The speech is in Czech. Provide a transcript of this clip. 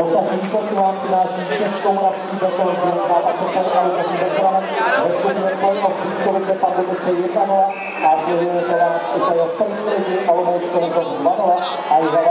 Ostatní výsledky vám přináší Českou moravský beton, Zvěnka a Sokolka, Lukáš Beton, ve skupině playoff Vítkovice Pardubice 1-0 a sledujete vás i první lidi Olomouckou Olomouc 2-0 a i za